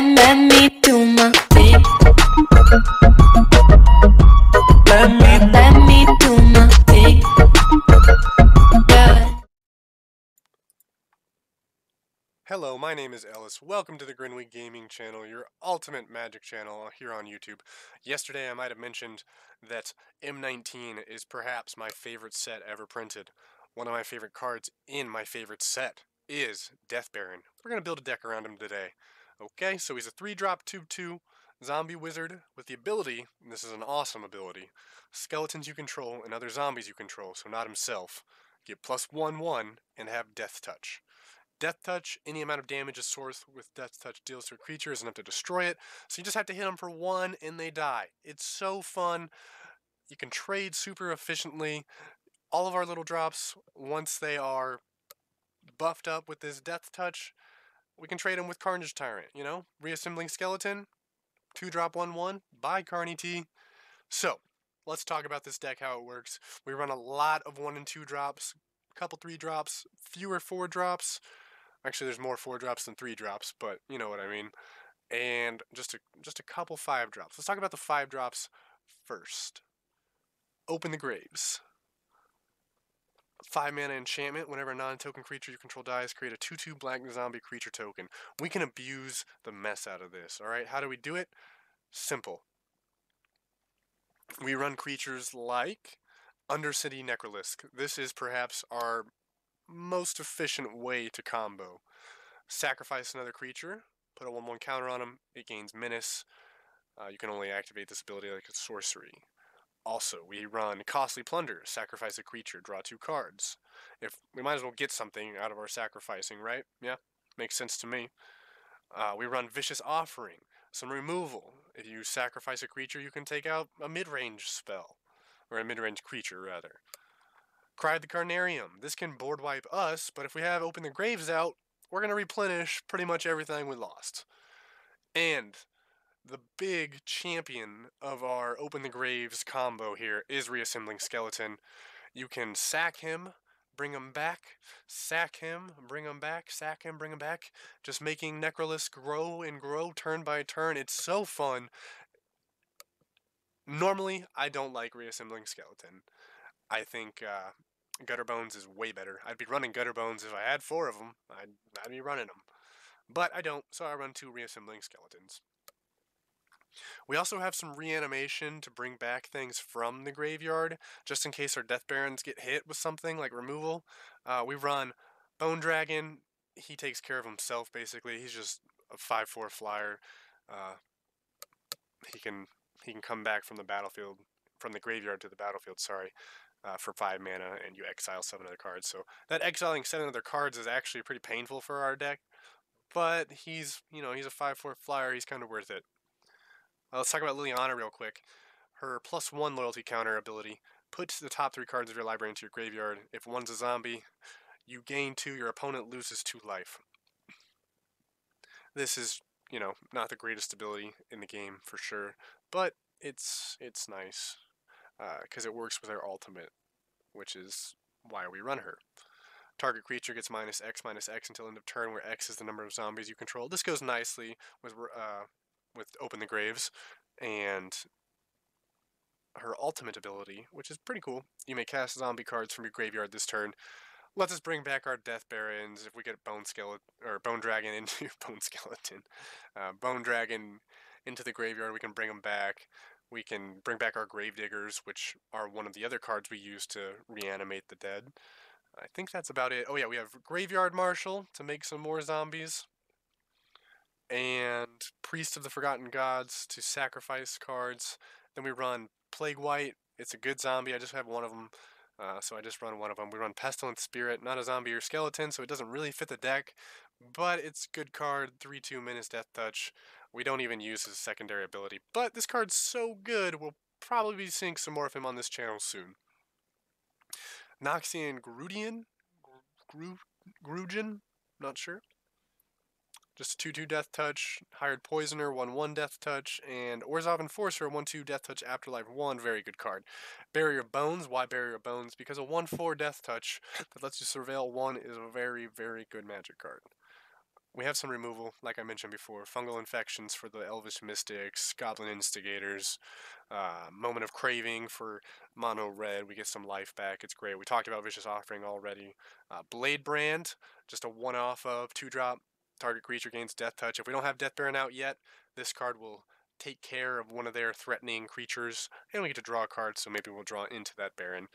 let, me do my thing. Let me, let me do my thing. Hello, my name is Ellis. Welcome to the Grenouille Gaming channel, your ultimate magic channel here on YouTube. Yesterday I might have mentioned that M19 is perhaps my favorite set ever printed. One of my favorite cards in my favorite set is Death Baron. We're going to build a deck around him today. Okay, so he's a 3-drop 2-2 zombie wizard with the ability, this is an awesome ability, skeletons you control and other zombies you control, so not himself, get plus 1-1 and have Death Touch. Death Touch, any amount of damage a source with Death Touch deals to a creature is enough to destroy it. So you just have to hit them for one and they die. It's so fun. You can trade super efficiently. All of our little drops, once they are buffed up with this Death Touch, we can trade them with Carnage Tyrant, you know? Reassembling Skeleton, 2 drop 1 1, buy Carney T. So, let's talk about this deck, how it works. We run a lot of 1 and 2 drops, a couple 3 drops, fewer 4 drops. Actually, there's more four drops than three drops, but you know what I mean. And just a just a couple five drops. Let's talk about the five drops first. Open the graves. Five mana enchantment. Whenever a non-token creature you control dies, create a two-two black zombie creature token. We can abuse the mess out of this. All right. How do we do it? Simple. We run creatures like Undercity Necrolisk. This is perhaps our most efficient way to combo. Sacrifice another creature, put a 1 1 counter on him, it gains Menace. Uh, you can only activate this ability like a sorcery. Also, we run Costly Plunder, sacrifice a creature, draw two cards. If We might as well get something out of our sacrificing, right? Yeah, makes sense to me. Uh, we run Vicious Offering, some removal. If you sacrifice a creature, you can take out a mid range spell, or a mid range creature, rather. Cry the Carnarium. This can board wipe us, but if we have Open the Graves out, we're going to replenish pretty much everything we lost. And the big champion of our Open the Graves combo here is Reassembling Skeleton. You can sack him, bring him back, sack him, bring him back, sack him, bring him back. Just making Necrolisk grow and grow turn by turn. It's so fun. Normally, I don't like Reassembling Skeleton. I think uh, Gutterbones is way better. I'd be running Gutterbones if I had four of them. I'd, I'd be running them. But I don't, so I run two reassembling skeletons. We also have some reanimation to bring back things from the graveyard, just in case our Death Barons get hit with something like removal. Uh, we run Bone Dragon. He takes care of himself, basically. He's just a 5-4 flyer. Uh, he can he can come back from the battlefield, from the graveyard to the battlefield, sorry, uh, for five mana, and you exile seven other cards. So that exiling seven other cards is actually pretty painful for our deck, but he's you know he's a five four flyer. He's kind of worth it. Let's talk about Liliana real quick. Her plus one loyalty counter ability puts the top three cards of your library into your graveyard. If one's a zombie, you gain two. Your opponent loses two life. This is you know not the greatest ability in the game for sure, but it's it's nice because uh, it works with our ultimate, which is why we run her. Target creature gets minus X minus X until end of turn, where X is the number of zombies you control. This goes nicely with uh, with Open the Graves, and her ultimate ability, which is pretty cool. You may cast zombie cards from your graveyard this turn. Let us just bring back our Death Barons. If we get Bone Skeleton or Bone Dragon into Bone Skeleton, uh, Bone Dragon into the graveyard, we can bring them back. We can bring back our Gravediggers, which are one of the other cards we use to reanimate the dead. I think that's about it. Oh yeah, we have Graveyard Marshal to make some more zombies. And Priest of the Forgotten Gods to sacrifice cards. Then we run Plague Wight. It's a good zombie. I just have one of them. Uh, so I just run one of them. We run Pestilent Spirit, not a zombie or skeleton, so it doesn't really fit the deck, but it's good card, 3-2 Menace Death Touch. We don't even use his secondary ability, but this card's so good, we'll probably be seeing some more of him on this channel soon. Noxian Grudian? Gru Grugen? Not sure. Just a 2-2 Death Touch, Hired Poisoner, 1-1 Death Touch, and Orzhov Enforcer, 1-2 Death Touch Afterlife 1, very good card. Barrier Bones, why Barrier Bones? Because a 1-4 Death Touch that lets you surveil 1 is a very, very good magic card. we have some removal, like I mentioned before. Fungal infections for the Elvish Mystics, Goblin Instigators, uh, Moment of Craving for Mono Red. We get some life back. It's great. We talked about Vicious Offering already. Uh, Bladebrand, just a one off of two drop. Target creature gains Death Touch. If we don't have Death Baron out yet, this card will take care of one of their threatening creatures, and we get to draw a card, so maybe we'll draw into that Baron.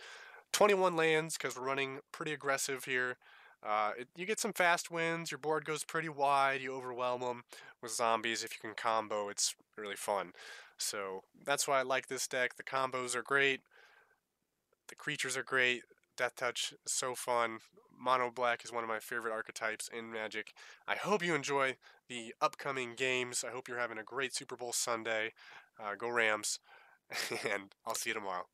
21 lands, because we're running pretty aggressive here. Uh, it, you get some fast wins, your board goes pretty wide, you overwhelm them with zombies. If you can combo, it's really fun. So that's why I like this deck. The combos are great, the creatures are great, Death Touch so fun. Mono Black is one of my favorite archetypes in Magic. I hope you enjoy the upcoming games. I hope you're having a great Super Bowl Sunday. Uh, go Rams, and I'll see you tomorrow.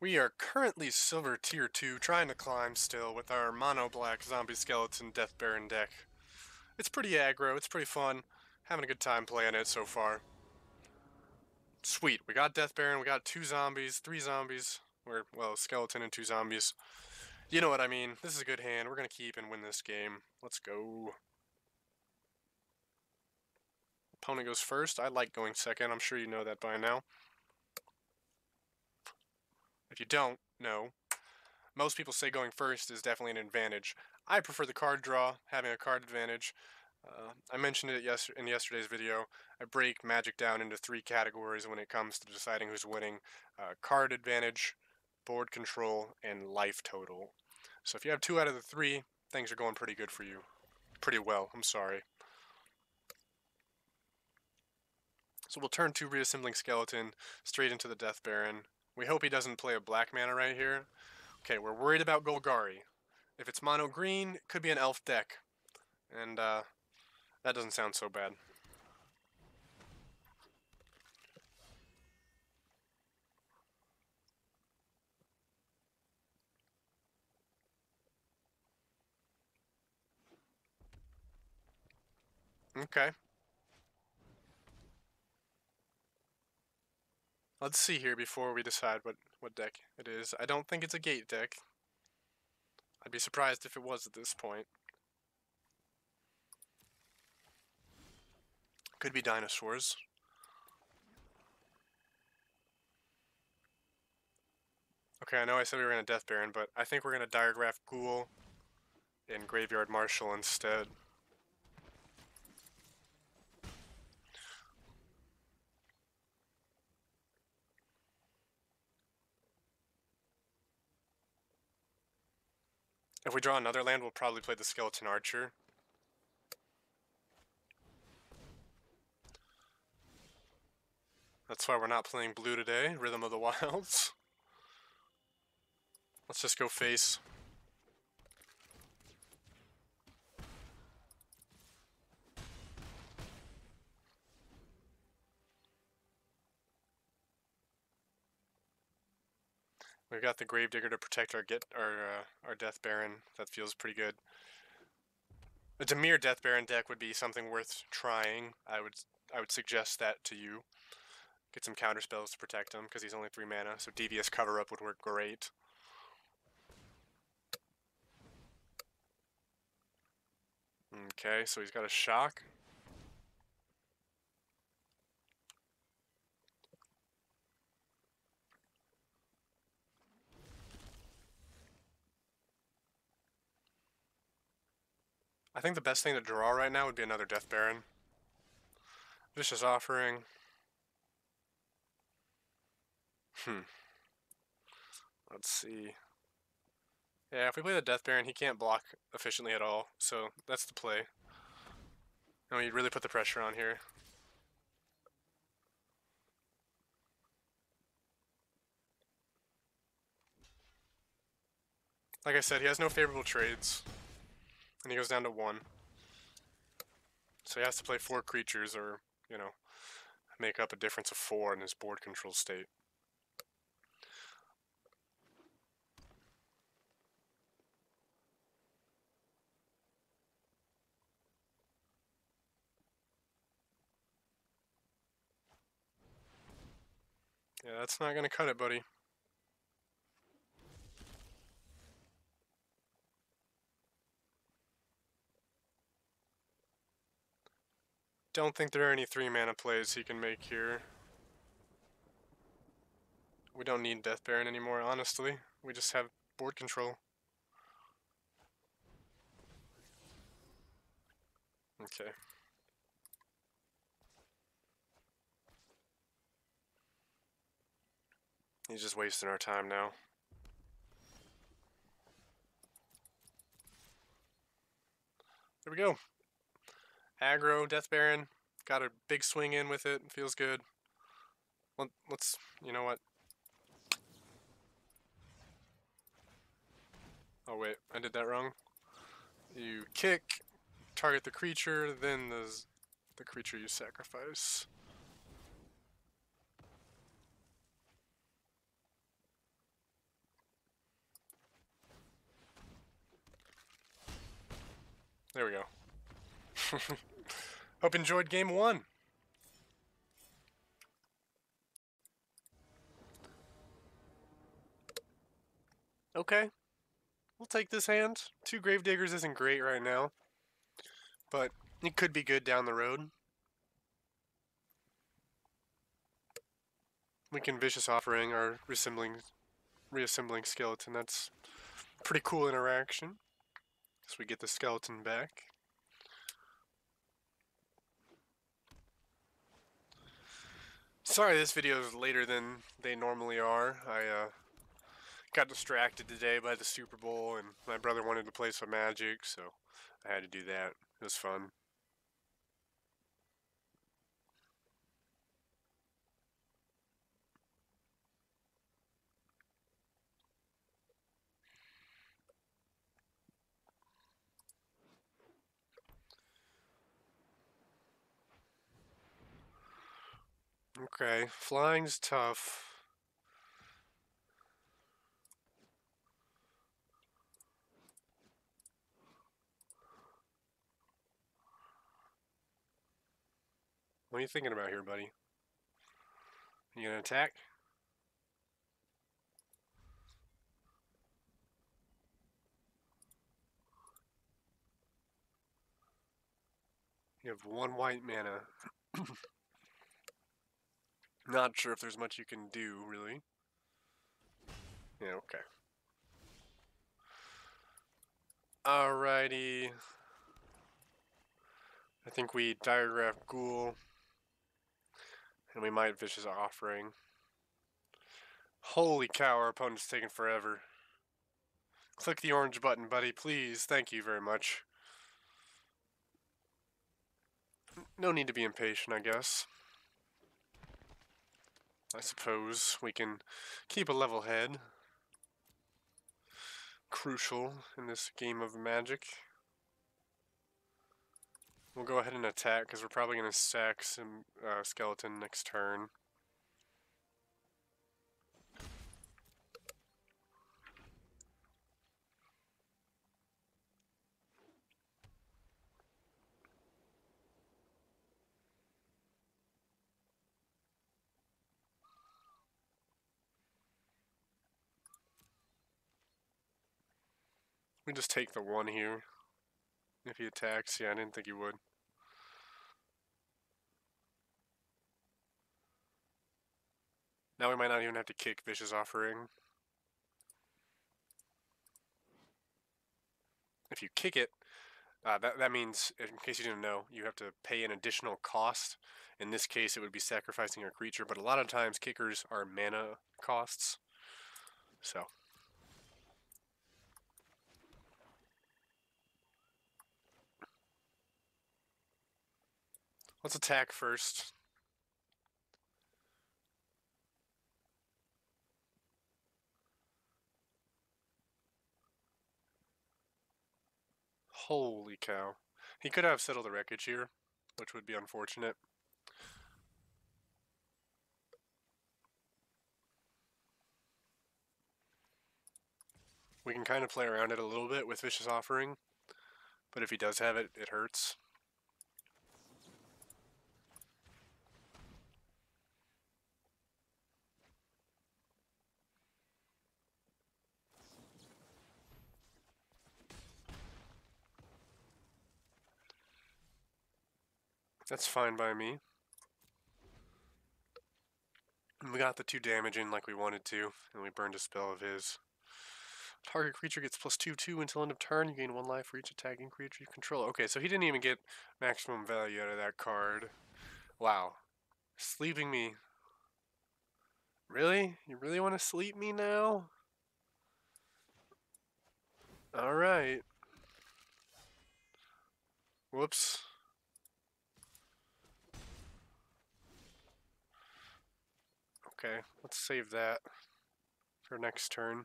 We are currently Silver Tier 2, trying to climb still with our Mono Black Zombie Skeleton Death Baron deck. It's pretty aggro, it's pretty fun. Having a good time playing it so far. Sweet, we got Death Baron, we got two zombies, three zombies, or, well, skeleton and two zombies. You know what I mean. This is a good hand. We're to keep and win this game. Let's go. Opponent goes first. I like going second. I'm sure you know that by now. If you don't know, most people say going first is definitely an advantage. I prefer the card draw, having a card advantage. Uh, I mentioned it yes in yesterday's video. I break Magic down into three categories when it comes to deciding who's winning. Uh, card advantage, board control, and life total. So if you have two out of the three, things are going pretty good for you. Pretty well, I'm sorry. So we'll turn to Reassembling Skeleton straight into the Death Baron. We hope he doesn't play a black mana right here. Okay, we're worried about Golgari. If it's mono green, it could be an elf deck. And uh, that doesn't sound so bad. Okay. Let's see here before we decide what, what deck it is. I don't think it's a gate deck. I'd be surprised if it was at this point. Could be dinosaurs. Okay, I know I said we were going to Death Baron, but I think we're going to Diregraf Ghoul in Graveyard Marshal instead. If we draw another land, we'll probably play the Skeleton Archer. That's why we're not playing blue today, Rhythm of the Wilds. Let's just go face. We've got the Gravedigger to protect our get our uh, our Death Baron. That feels pretty good. A Dimir Death Baron deck would be something worth trying. I would I would suggest that to you. Get some counter spells to protect him because he's only three mana. So Devious Cover Up would work great. Okay, so he's got a shock. I think the best thing to draw right now would be another Death Baron. Vicious Offering. Hmm. Let's see. Yeah, if we play the Death Baron, he can't block efficiently at all, so that's the play. And we really put the pressure on here. Like I said, he has no favorable trades. And he goes down to one. So he has to play four creatures or, you know, make up a difference of four in his board control state. Yeah, that's not going to cut it, buddy. Don't think there are any three mana plays he can make here. We don't need Death Baron anymore, honestly. We just have board control. Okay. He's just wasting our time now. There we go. Aggro, Death Baron. Got a big swing in with it. Feels good. Let, let's, you know what? Oh wait, I did that wrong. You kick, target the creature, then the, the creature you sacrifice. There we go. Hope you enjoyed game one. Okay. We'll take this hand. Two Gravediggers isn't great right now. But it could be good down the road. We can Vicious Offering our reassembling, reassembling skeleton. That's pretty cool interaction. So we get the skeleton back. Sorry this video is later than they normally are. I uh, got distracted today by the Super Bowl and my brother wanted to play some Magic, so I had to do that. It was fun. Okay, flying's tough. What are you thinking about here, buddy? You gonna attack? You have one white mana. Not sure if there's much you can do, really. Yeah, okay. Alrighty. I think we diregraf Ghoul. And we might Vicious Offering. Holy cow, our opponent's taking forever. Click the orange button, buddy, please. Thank you very much. No need to be impatient, I guess. I suppose we can keep a level head. Crucial in this game of magic. We'll go ahead and attack because we're probably going to sack some uh, skeleton next turn. We just take the one here. If he attacks, yeah, I didn't think he would. Now we might not even have to kick Vicious Offering. If you kick it, uh, that, that means, in case you didn't know, you have to pay an additional cost. In this case, it would be sacrificing a creature, but a lot of times kickers are mana costs. So, Let's attack first. Holy cow. He could have settled the wreckage here, which would be unfortunate. We can kind of play around it a little bit with Vicious Offering, but if he does have it, it hurts. That's fine by me. We got the two damage in like we wanted to, and we burned a spell of his. Target creature gets plus 2 2 until end of turn. You gain 1 life for each attacking creature you control. Okay, so he didn't even get maximum value out of that card. Wow. Sleeping me. Really? You really want to sleep me now? Alright. Whoops. Okay, let's save that for next turn.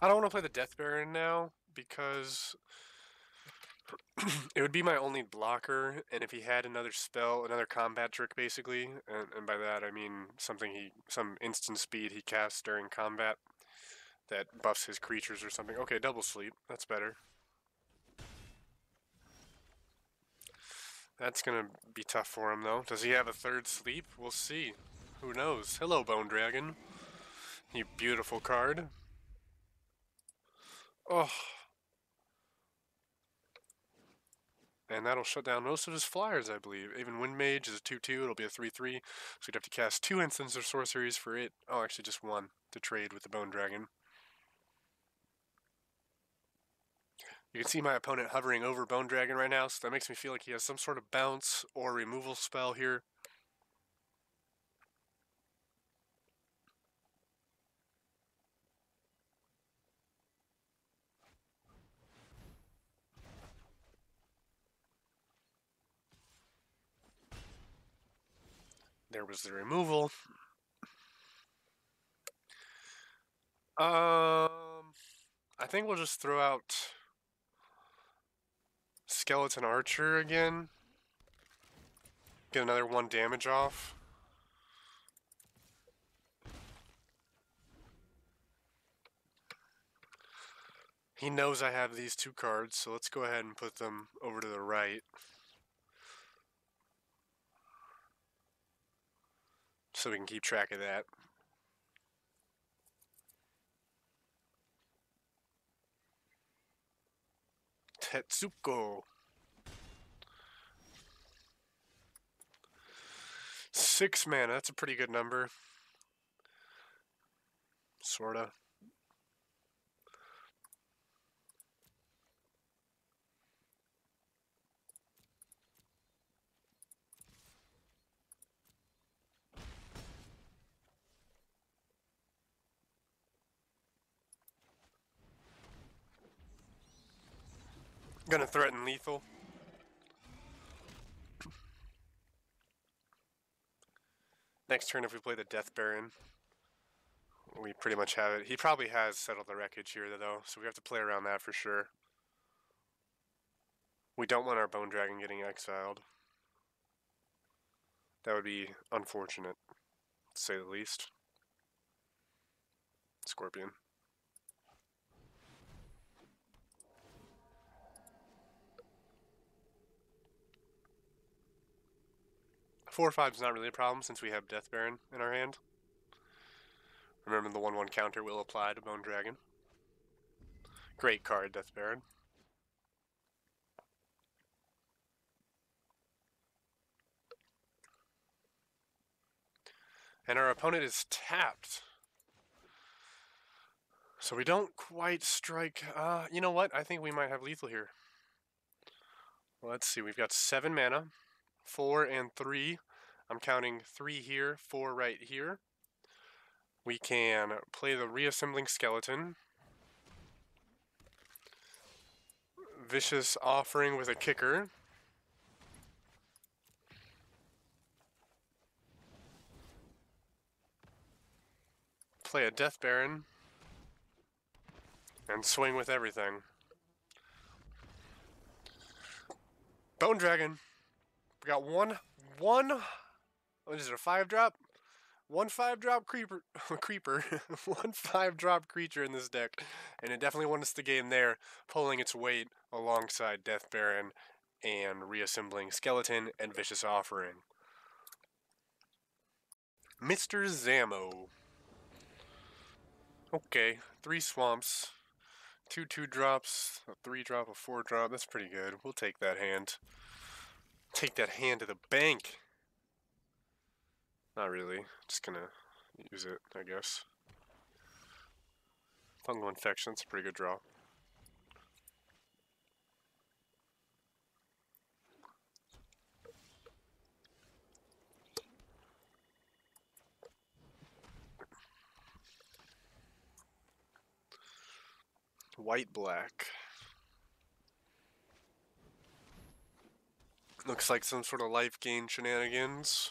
I don't want to play the Death Baron now because it would be my only blocker, and if he had another spell, another combat trick, basically, and, and by that I mean something he, some instant speed he casts during combat that buffs his creatures or something. Okay, double sleep. That's better. That's gonna be tough for him, though. Does he have a third sleep? We'll see. Who knows? Hello, Bone Dragon. You beautiful card. Oh. And that'll shut down most of his flyers, I believe. Even Wind Mage is a 2-2, it'll be a 3-3. So you'd have to cast two instants of sorceries for it. Oh, actually just one to trade with the Bone Dragon. You can see my opponent hovering over Bone Dragon right now, so that makes me feel like he has some sort of bounce or removal spell here. There was the removal. Um, I think we'll just throw out Skeleton Archer again. Get another one damage off. He knows I have these two cards, so let's go ahead and put them over to the right. So we can keep track of that. Tetsuko. Six mana, that's a pretty good number. Sorta. Gonna threaten lethal. Next turn, if we play the Death Baron, we pretty much have it. He probably has settled the wreckage here, though, so we have to play around that for sure. We don't want our Bone Dragon getting exiled. That would be unfortunate, to say the least. Scorpion. Four or five is not really a problem since we have Death Baron in our hand. Remember the 1-1 counter will apply to Bone Dragon. Great card, Death Baron. And our opponent is tapped. So we don't quite strike... Uh, you know what? I think we might have lethal here. Let's see. We've got seven mana four and three. I'm counting three here, four right here. We can play the reassembling skeleton. Vicious offering with a kicker. Play a Death Baron. And swing with everything. Bone Dragon. We got one, one, what is it, a five drop? One five drop creeper, creeper, one five drop creature in this deck, and it definitely won us the game there, pulling its weight alongside Death Baron and reassembling Skeleton and Vicious Offering. Mr. Zamo. Okay, three swamps, Two two drops, a three drop, a four drop. That's pretty good. We'll take that hand. Take that hand to the bank. Not really. Just gonna use it, I guess. Fungal infection. it's a pretty good draw. White black. Looks like some sort of life gain shenanigans.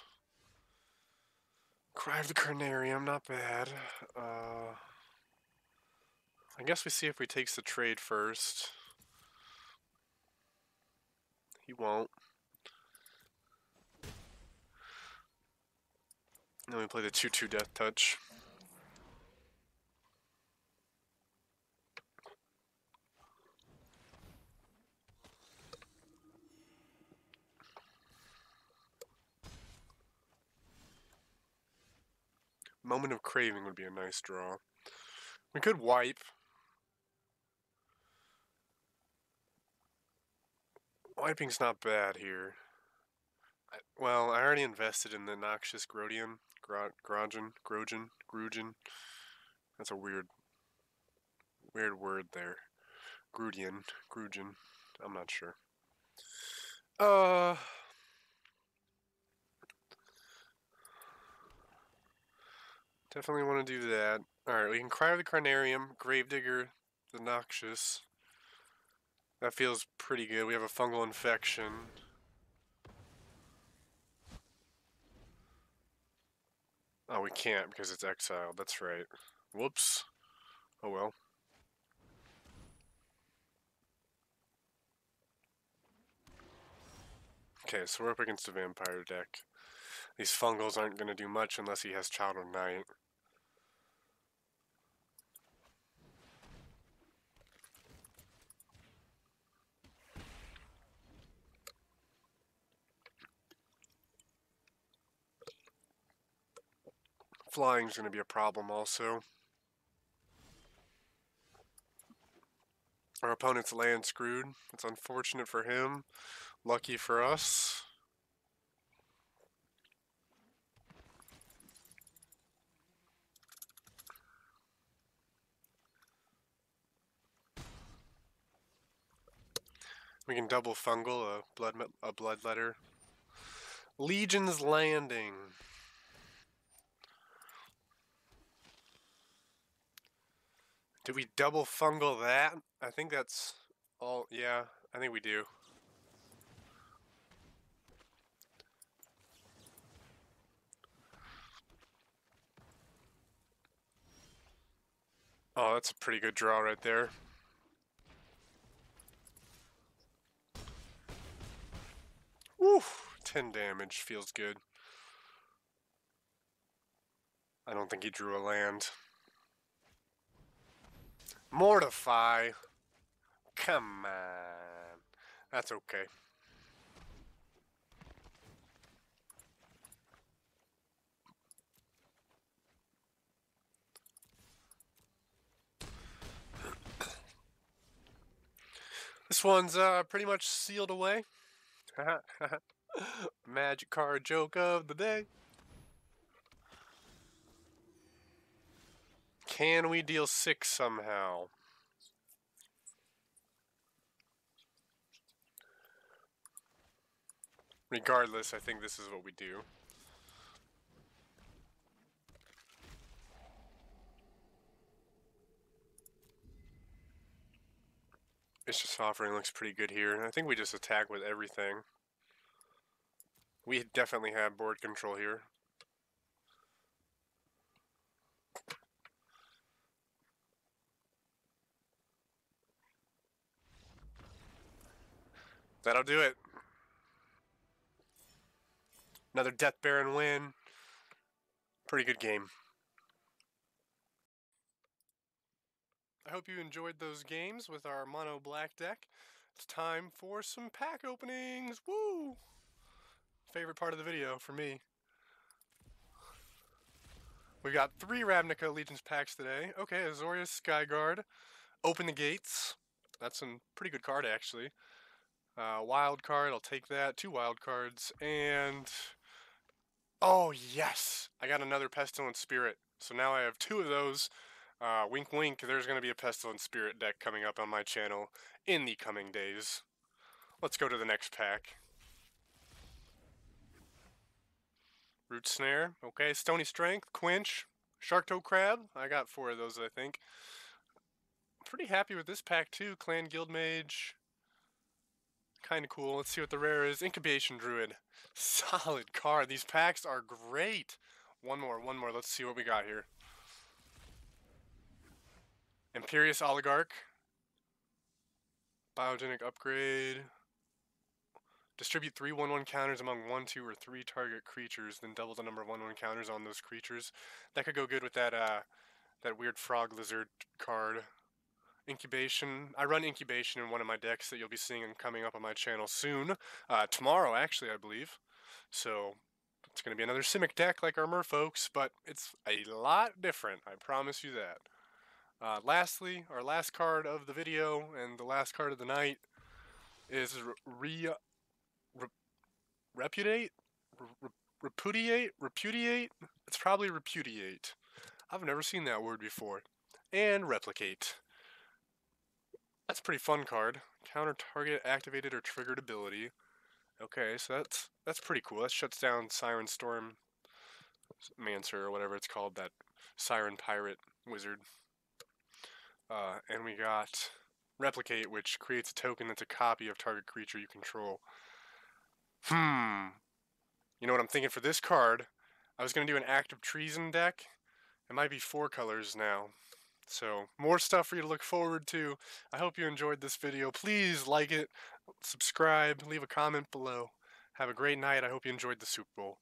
Cry of the Carnarium, not bad. Uh, I guess we see if he takes the trade first. He won't. Then we play the 2-2 Death Touch. Moment of Craving would be a nice draw. We could wipe. Wiping's not bad here. I, well, I already invested in the Noxious Grodian. Gro Grogen, Grogen, Grugen. That's a weird, weird word there. Grudian, Grugen. I'm not sure. Uh, Definitely want to do that. Alright, we can Cry of the Carnarium, Gravedigger, the Noxious. That feels pretty good. We have a fungal infection. Oh, we can't because it's exiled. That's right. Whoops. Oh well. Okay, so we're up against a vampire deck. These fungals aren't going to do much unless he has Child of Night. Flying's going to be a problem also. Our opponent's land screwed. It's unfortunate for him. Lucky for us. We can double fungal a blood a blood letter. Legion's Landing. Do we double fungal that? I think that's all. Yeah, I think we do. Oh, that's a pretty good draw right there. Woo! 10 damage. Feels good. I don't think he drew a land. Mortify. Come on. That's okay. This one's uh, pretty much sealed away. Magic card joke of the day. Can we deal six somehow? Regardless, I think this is what we do. Vicious Offering looks pretty good here. I think we just attack with everything. We definitely have board control here. That'll do it. Another Death Baron win. Pretty good game. I hope you enjoyed those games with our mono black deck. It's time for some pack openings. Woo! Favorite part of the video for me. We've got three Ravnica Allegiance packs today. Okay, Azorius Skyguard, Open the Gates. That's a pretty good card, actually. Uh, wild card, I'll take that. Two wild cards. And. Oh, yes! I got another Pestilent Spirit. So now I have two of those. Uh, wink wink, there's going to be a Pestilent Spirit deck coming up on my channel in the coming days. Let's go to the next pack. Root Snare, okay, Stony Strength, Quench, Sharktocrab, I got four of those I think. Pretty happy with this pack too, Clan Guild Mage. kind of cool. Let's see what the rare is. Incubation Druid, solid card. These packs are great. One more, one more. Let's see what we got here. Imperious Oligarch. Biogenic Upgrade. Distribute three 1-1 counters among 1, 2, or 3 target creatures, then double the number of 1-1 counters on those creatures. That could go good with that, uh, that weird Frog Lizard card. Incubation. I run Incubation in one of my decks that you'll be seeing coming up on my channel soon. Uh, tomorrow, actually, I believe. So, it's going to be another Simic deck like our Merfolks, but it's a lot different. I promise you that. Uh, lastly, our last card of the video and the last card of the night is re repudiate, re, repudiate, repudiate. It's probably repudiate. I've never seen that word before. And replicate. That's pretty fun card. Counter target activated or triggered ability. Okay, so that's that's pretty cool. That shuts down Siren Storm Mancer or whatever it's called, that Siren Pirate Wizard. Uh, and we got Replicate, which creates a token that's a copy of target creature you control. Hmm. You know what I'm thinking for this card? I was going to do an Act of Treason deck. It might be four colors now. So, more stuff for you to look forward to. I hope you enjoyed this video. Please like it, subscribe, leave a comment below. Have a great night. I hope you enjoyed the Super Bowl.